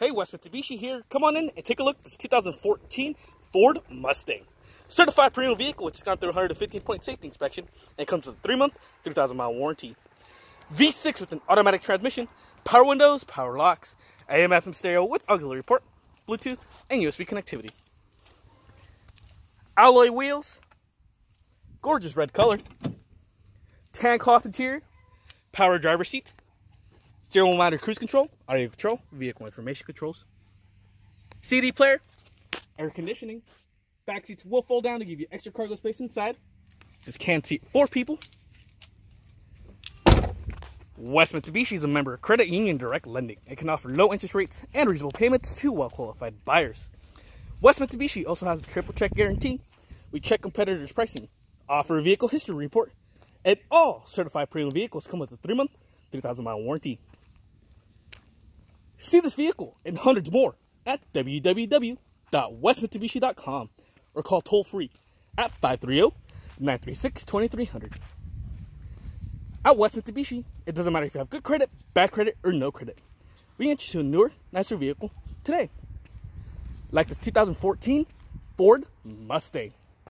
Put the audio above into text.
Hey, West Mitsubishi here. Come on in and take a look at this 2014 Ford Mustang. Certified premium vehicle, which has gone through 115 point safety inspection and comes with a 3 month, 3,000 mile warranty. V6 with an automatic transmission, power windows, power locks, AM FM stereo with auxiliary port, Bluetooth, and USB connectivity. Alloy wheels, gorgeous red color, tan cloth interior, power driver seat, steering wheel cruise control, audio control, vehicle information controls, CD player, air conditioning, back seats will fold down to give you extra cargo space inside. This can seat four people. West Mitsubishi is a member of Credit Union Direct Lending and can offer low interest rates and reasonable payments to well qualified buyers. West Mitsubishi also has the triple check guarantee. We check competitors' pricing, offer a vehicle history report, and all certified premium vehicles come with a three month, 3,000 mile warranty. See this vehicle and hundreds more at www.westmitsubishi.com or call toll free at 530 936 2300. At West Mitsubishi, it doesn't matter if you have good credit, bad credit, or no credit. We can get you to a newer, nicer vehicle today. Like this 2014 Ford Mustang.